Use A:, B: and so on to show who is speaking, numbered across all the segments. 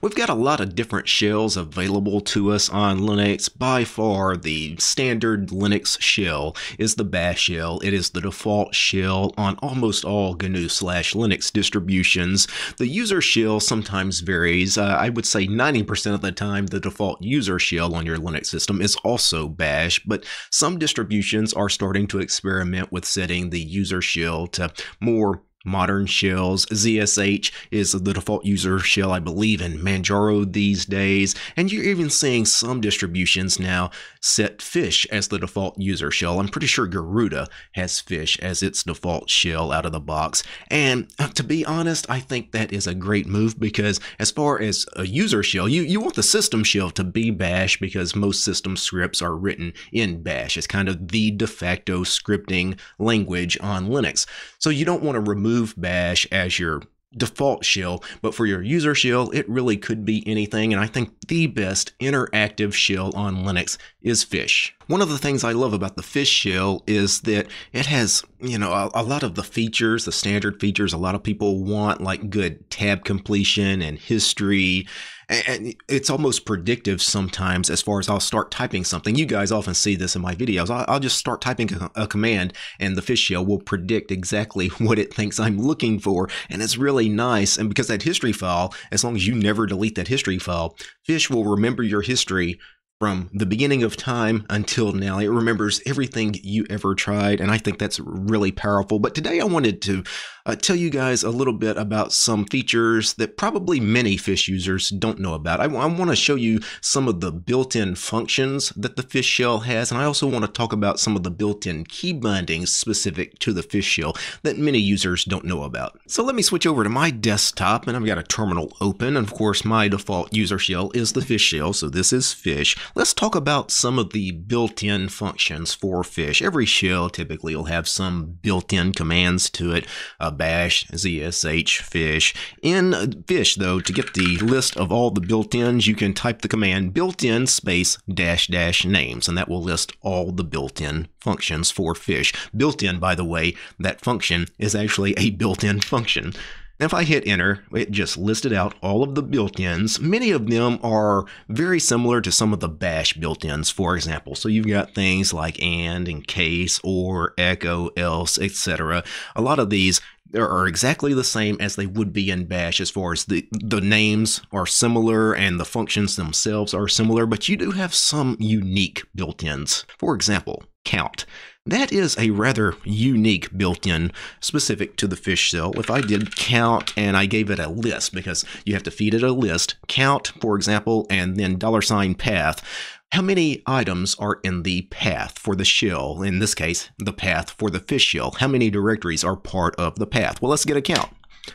A: We've got a lot of different shells available to us on Linux. By far, the standard Linux shell is the bash shell. It is the default shell on almost all GNU slash Linux distributions. The user shell sometimes varies. Uh, I would say 90% of the time, the default user shell on your Linux system is also bash, but some distributions are starting to experiment with setting the user shell to more modern shells. ZSH is the default user shell, I believe, in Manjaro these days. And you're even seeing some distributions now set fish as the default user shell. I'm pretty sure Garuda has fish as its default shell out of the box. And uh, to be honest, I think that is a great move because as far as a user shell, you, you want the system shell to be bash because most system scripts are written in bash. It's kind of the de facto scripting language on Linux. So you don't want to remove remove bash as your default shell, but for your user shell, it really could be anything. And I think the best interactive shell on Linux is Fish. One of the things I love about the Fish shell is that it has, you know, a, a, lot of the features, the standard features a lot of people want, like good tab completion and history and it's almost predictive sometimes as far as I'll start typing something. You guys often see this in my videos. I'll just start typing a, command and the fish shell will predict exactly what it thinks I'm looking for. And it's really nice. And because that history file, as long as you never delete that history file, fish will remember your history from the beginning of time until now. It remembers everything you ever tried, and I think that's really powerful. But today I wanted to uh, tell you guys a little bit about some features that probably many fish users don't know about. I, I want to show you some of the built-in functions that the fish shell has, and I also want to talk about some of the built-in key bindings specific to the fish shell that many users don't know about. So let me switch over to my desktop, and I've got a terminal open, and of course my default user shell is the fish shell, so this is fish. Let's talk about some of the built-in functions for fish. Every shell typically will have some built-in commands to it, uh, bash, zsh, fish. In fish, though, to get the list of all the built-ins, you can type the command built-in space dash dash names, and that will list all the built-in functions for fish. Built-in, by the way, that function is actually a built-in function. Now, if I hit enter, it just listed out all of the built-ins. Many of them are very similar to some of the bash built-ins, for example. So you've got things like and, and case, or, echo, else, etc. A lot of these are exactly the same as they would be in bash as far as the, the names are similar and the functions themselves are similar, but you do have some unique built-ins. For example, count. That is a rather unique built-in specific to the fish shell. If I did count and I gave it a list, because you have to feed it a list, count, for example, and then dollar sign path, how many items are in the path for the shell? In this case, the path for the fish shell. How many directories are part of the path? Well, let's get a count.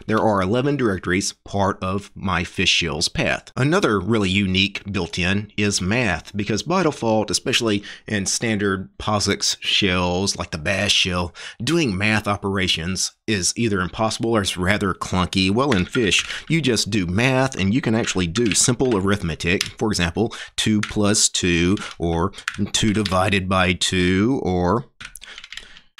A: There are 11 directories part of my fish shell's path. Another really unique built-in is math because by default, especially in standard POSIX shells like the bash shell, doing math operations is either impossible or it's rather clunky. Well, in fish, you just do math and you can actually do simple arithmetic. For example, 2 plus 2 or 2 divided by 2 or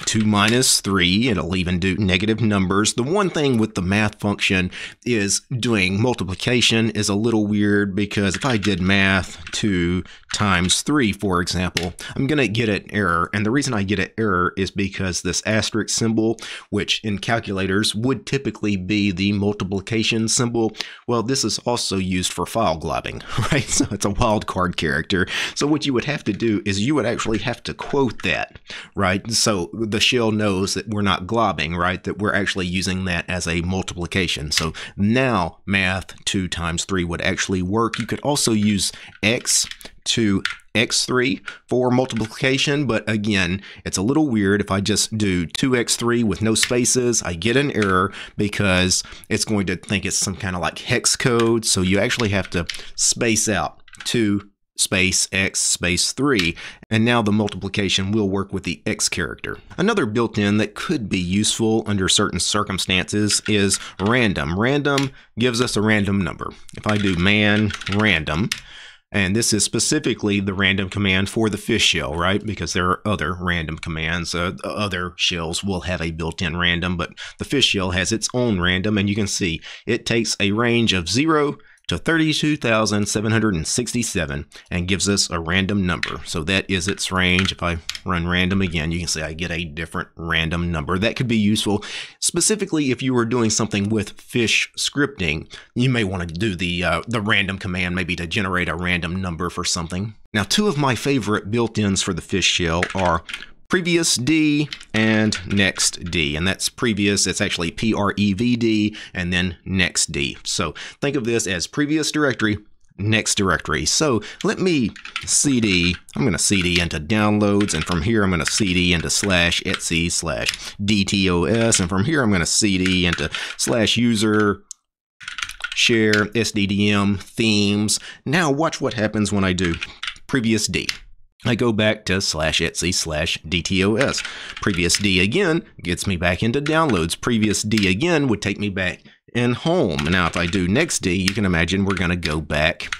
A: 2 minus 3, it'll even do negative numbers. The one thing with the math function is doing multiplication is a little weird because if I did math 2 times 3, for example, I'm going to get an error. And the reason I get an error is because this asterisk symbol, which in calculators would typically be the multiplication symbol, well, this is also used for file globbing, right? So it's a wildcard character. So what you would have to do is you would actually have to quote that, right? So the shell knows that we're not globbing, right? That we're actually using that as a multiplication. So now math 2 times 3 would actually work. You could also use x to x3 for multiplication, but again, it's a little weird if I just do 2x3 with no spaces, I get an error because it's going to think it's some kind of like hex code, so you actually have to space out 2 space x space 3, and now the multiplication will work with the x character. Another built-in that could be useful under certain circumstances is random. Random gives us a random number. If I do man random, and this is specifically the random command for the fish shell, right? Because there are other random commands. Uh, other shells will have a built-in random, but the fish shell has its own random, and you can see it takes a range of 0 to 32,767 and gives us a random number. So that is its range. If I run random again, you can see I get a different random number. That could be useful specifically if you were doing something with fish scripting. You may want to do the uh, the random command maybe to generate a random number for something. Now, two of my favorite built-ins for the fish shell are previous D and next D. And that's previous, it's actually P-R-E-V-D and then next D. So think of this as previous directory, next directory. So let me CD, I'm going to CD into downloads, and from here I'm going to CD into slash etsy slash DTOS, and from here I'm going to CD into slash user share SDDM themes. Now watch what happens when I do previous D. I go back to slash etsy slash DTOS. Previous D again gets me back into downloads. Previous D again would take me back in home. Now, if I do next D, you can imagine we're going to go back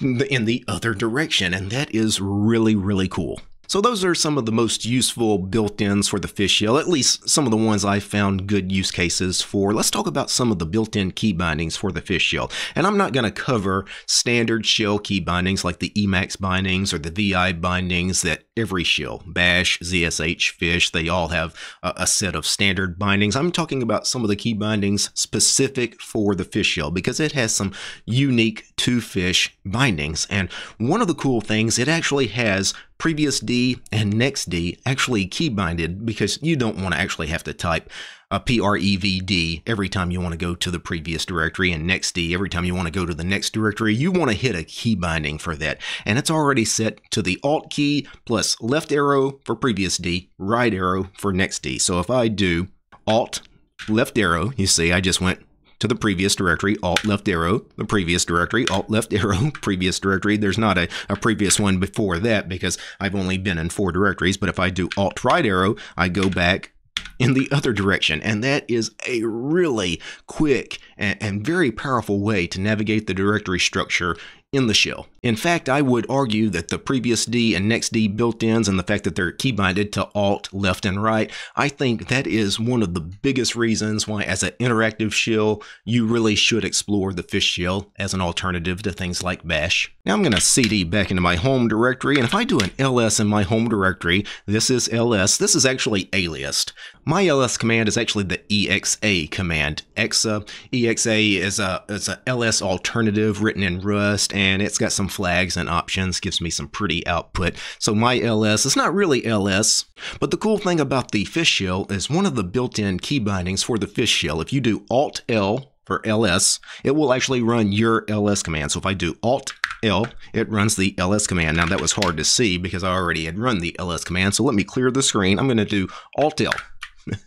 A: in the other direction. And that is really, really cool. So those are some of the most useful built-ins for the fish shell, at least some of the ones I found good use cases for. Let's talk about some of the built-in key bindings for the fish shell. And I'm not going to cover standard shell key bindings like the Emacs bindings or the VI bindings that every shell, Bash, ZSH, Fish, they all have a, a set of standard bindings. I'm talking about some of the key bindings specific for the fish shell because it has some unique to fish bindings. And one of the cool things, it actually has previous D and next D actually key binded because you don't want to actually have to type a PREVD every time you want to go to the previous directory and next D every time you want to go to the next directory. You want to hit a key binding for that. And it's already set to the Alt key plus left arrow for previous D, right arrow for next D. So if I do Alt left arrow, you see I just went to the previous directory, Alt left arrow, the previous directory, Alt left arrow, previous directory. There's not a, a previous one before that because I've only been in four directories. But if I do Alt right arrow, I go back in the other direction. And that is a really quick and, and, very powerful way to navigate the directory structure in the shell. In fact, I would argue that the previous D and next D built-ins and the fact that they're key binded to Alt, left, and right, I think that is one of the biggest reasons why as an interactive shell, you really should explore the fish shell as an alternative to things like Bash. Now I'm going to CD back into my home directory, and if I do an ls in my home directory, this is ls, this is actually aliased. My ls command is actually the exa command. Exa, exa is a, is a ls alternative written in Rust, and it's got some flags and options, gives me some pretty output. So my ls is not really ls, but the cool thing about the fish shell is one of the built-in key bindings for the fish shell. If you do Alt L for ls, it will actually run your ls command. So if I do Alt L, it runs the ls command. Now that was hard to see because I already had run the ls command. So let me clear the screen. I'm going to do Alt L.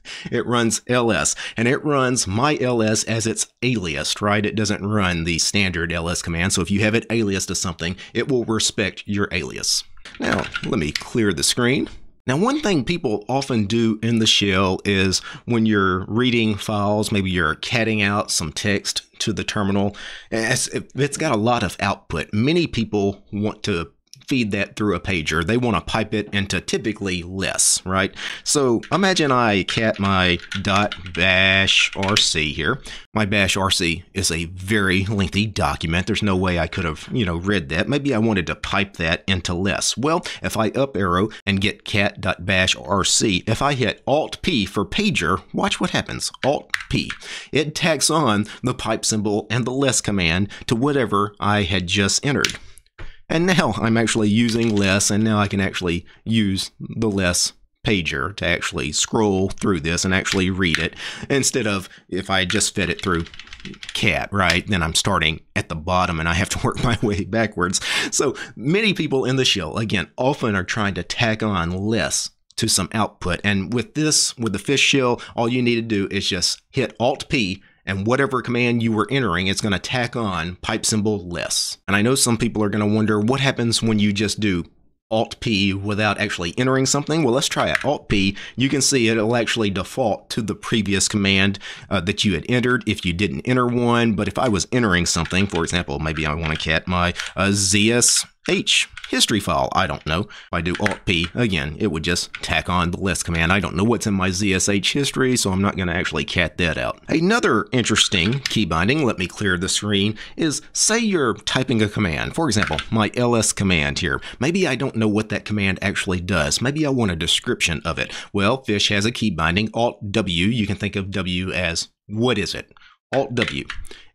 A: it runs ls and it runs my ls as its aliased, right? It doesn't run the standard ls command. So if you have it aliased to something, it will respect your alias. Now, let me clear the screen. Now, one thing people often do in the shell is when you're reading files, maybe you're catting out some text to the terminal, it's got a lot of output. Many people want to feed that through a pager. They want to pipe it into typically less, right? So imagine I cat my dot bash rc here. My bash rc is a very lengthy document. There's no way I could have, you know, read that. Maybe I wanted to pipe that into less. Well, if I up arrow and get cat.bash rc, if I hit alt p for pager, watch what happens. Alt p. It tacks on the pipe symbol and the less command to whatever I had just entered. And now I'm actually using less, and now I can actually use the less pager to actually scroll through this and actually read it instead of if I just fed it through cat, right? Then I'm starting at the bottom and I have to work my way backwards. So many people in the shell, again, often are trying to tack on less to some output. And with this, with the fish shell, all you need to do is just hit Alt P and whatever command you were entering, it's going to tack on pipe symbol less. And I know some people are going to wonder what happens when you just do Alt P without actually entering something. Well, let's try it. Alt P, you can see it'll actually default to the previous command uh, that you had entered if you didn't enter one. But if I was entering something, for example, maybe I want to cat my uh, ZSH history file? I don't know. If I do Alt P, again, it would just tack on the less command. I don't know what's in my ZSH history, so I'm not going to actually cat that out. Another interesting key binding, let me clear the screen, is say you're typing a command. For example, my ls command here. Maybe I don't know what that command actually does. Maybe I want a description of it. Well, Fish has a key binding, Alt W. You can think of W as what is it? Alt W,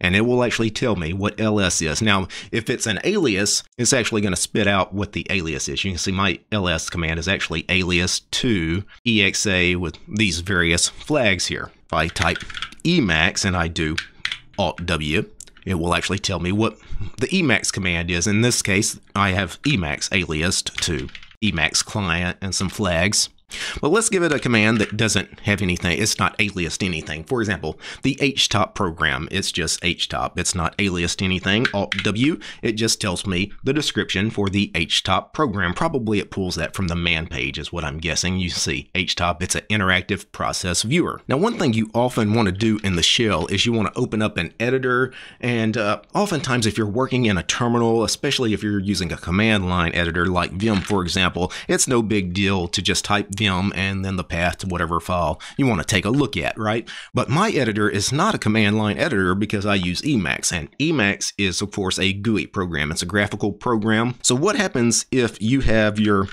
A: and it will actually tell me what ls is. Now, if it's an alias, it's actually going to spit out what the alias is. You can see my ls command is actually alias to exa with these various flags here. If I type emacs and I do Alt W, it will actually tell me what the Emacs command is. In this case, I have Emacs aliased to Emacs client and some flags. But let's give it a command that doesn't have anything. It's not aliased anything. For example, the htop program, it's just htop. It's not aliased anything. Alt W, it just tells me the description for the htop program. Probably it pulls that from the man page is what I'm guessing. You see htop, it's an interactive process viewer. Now, one thing you often want to do in the shell is you want to open up an editor. And uh, oftentimes if you're working in a terminal, especially if you're using a command line editor like Vim, for example, it's no big deal to just type Vim and then the path to whatever file you want to take a look at, right? But my editor is not a command line editor because I use Emacs, and Emacs is, of course, a GUI program. It's a graphical program. So what happens if you have your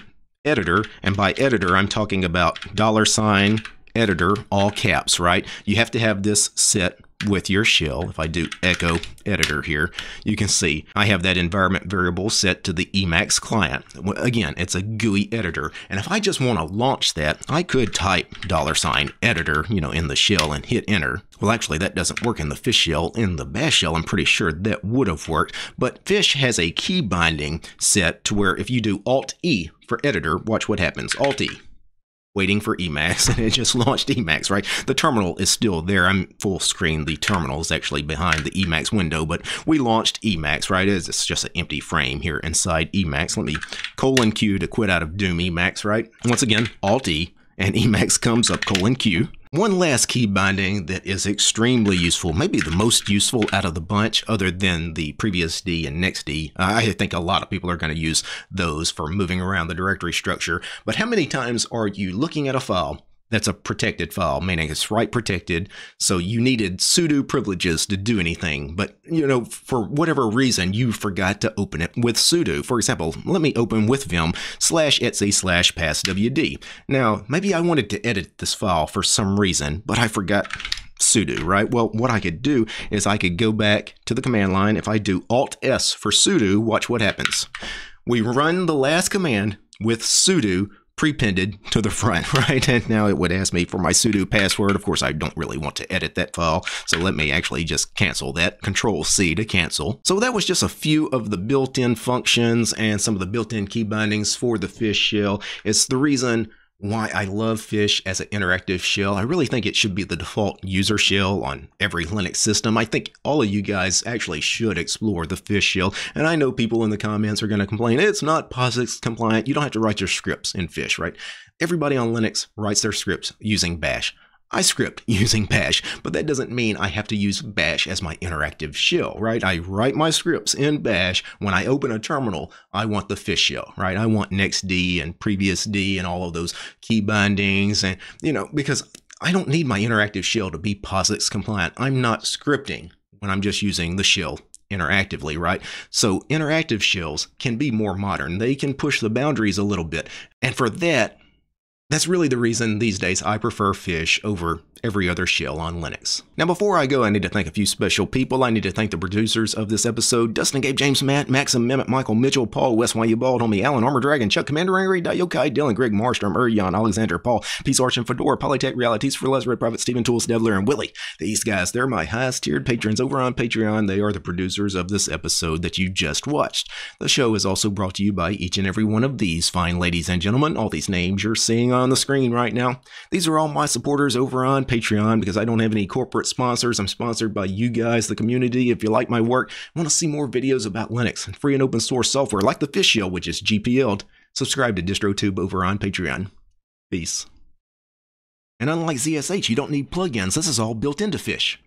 A: editor, and by editor, I'm talking about dollar sign editor, all caps, right? You have to have this set with your shell, if I do echo editor here, you can see I have that environment variable set to the Emacs client. Again, it's a GUI editor. And if I just want to launch that, I could type dollar sign editor, you know, in the shell and hit enter. Well, actually, that doesn't work in the fish shell. In the bash shell, I'm pretty sure that would have worked. But fish has a key binding set to where if you do Alt E for editor, watch what happens. Alt E waiting for Emacs and it just launched Emacs, right? The terminal is still there. I'm full screen. The terminal is actually behind the Emacs window, but we launched Emacs, right? It's just an empty frame here inside Emacs. Let me colon Q to quit out of Doom Emacs, right? Once again, Alt E and Emacs comes up colon Q. One last key binding that is extremely useful, maybe the most useful out of the bunch, other than the previous D and next D. I think a lot of people are going to use those for moving around the directory structure. But how many times are you looking at a file that's a protected file, meaning it's write protected. So you needed sudo privileges to do anything. But, you know, for whatever reason, you forgot to open it with sudo. For example, let me open with vim slash etc slash passwd. Now, maybe I wanted to edit this file for some reason, but I forgot sudo, right? Well, what I could do is I could go back to the command line. If I do Alt S for sudo, watch what happens. We run the last command with sudo prepended to the front, right? And now it would ask me for my sudo password. Of course, I don't really want to edit that file, so let me actually just cancel that. Control C to cancel. So that was just a few of the built-in functions and some of the built-in key bindings for the fish shell. It's the reason why I love Fish as an interactive shell. I really think it should be the default user shell on every Linux system. I think all of you guys actually should explore the Fish shell. And I know people in the comments are going to complain, it's not POSIX compliant. You don't have to write your scripts in Fish, right? Everybody on Linux writes their scripts using Bash. I script using bash, but that doesn't mean I have to use bash as my interactive shell, right? I write my scripts in bash. When I open a terminal, I want the fish shell, right? I want nextd and previous d and all of those key bindings and, you know, because I don't need my interactive shell to be POSIX compliant. I'm not scripting when I'm just using the shell interactively, right? So interactive shells can be more modern. They can push the boundaries a little bit. And for that, that's really the reason these days I prefer fish over every other shell on Linux. Now before I go, I need to thank a few special people. I need to thank the producers of this episode, Dustin, Gabe, James, Matt, Maxim, Mehmet, Michael, Mitchell, Paul, West, Why You Bald, Homie, Alan, Armor Dragon, Chuck, Commander Angry, Yokai, Dylan, Greg, Marstrom, Urion, Alexander, Paul, Peace Arch and Fedora, Polytech Realities for Les, Red Prophet, Stephen Tools, Devler, and Willie. These guys, they're my highest tiered patrons over on Patreon. They are the producers of this episode that you just watched. The show is also brought to you by each and every one of these fine ladies and gentlemen. All these names you're seeing on the screen right now. These are all my supporters over on Patreon because I don't have any corporate sponsors. I'm sponsored by you guys, the community. If you like my work, want to see more videos about Linux and free and open source software like the Fish Shell, which is GPL'd, subscribe to DistroTube over on Patreon. Peace. And unlike ZSH, you don't need plugins. This is all built into Fish.